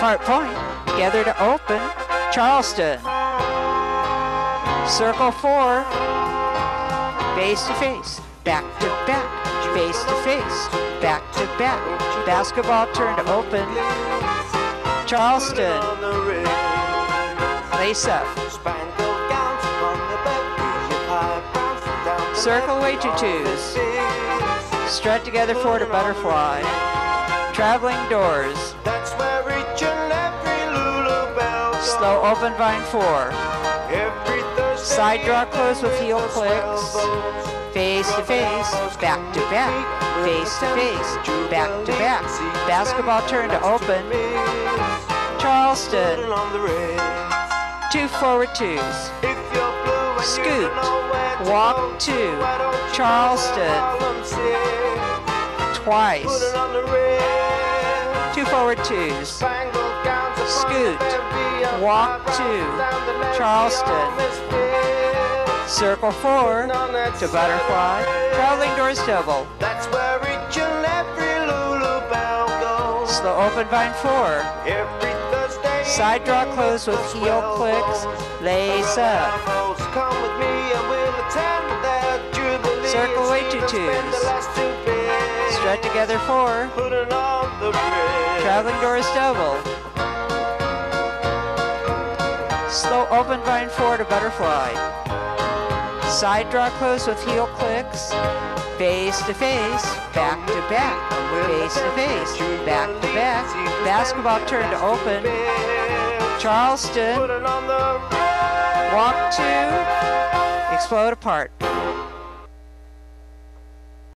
Part point, together to open, Charleston. Circle four, face to face, back to back, face to face, back to back. Basketball turn to open, Charleston. Lace up. Circle away to twos. Strut together four to butterfly. Traveling doors. Slow open vine four. Side draw close with heel clicks. Face to face, back to back. Face to face, back to back. Basketball turn to open. Charleston. Two forward twos. Scoot. Walk two. Charleston. Twice. Two forward twos. Spangled gowns upon Scoot. the bevy of Walk eyebrows two. down the levee, Charleston. Circle four to butterfly. Traveling doors double. That's where each and every Lulu Belle goes. Slow open vine four. Every Thursday Side draw close with heel clicks. Lace up. Come with me and we'll attend their jubilee. Circle and to see them spend twos. the last two bits. Strut together four. Putting on the Ritz. Traveling doors double. Slow open vine forward to butterfly. Side draw close with heel clicks. Face to face, back to back. Face to face, back to back. Basketball turn to open. Charleston. Walk two. Explode apart.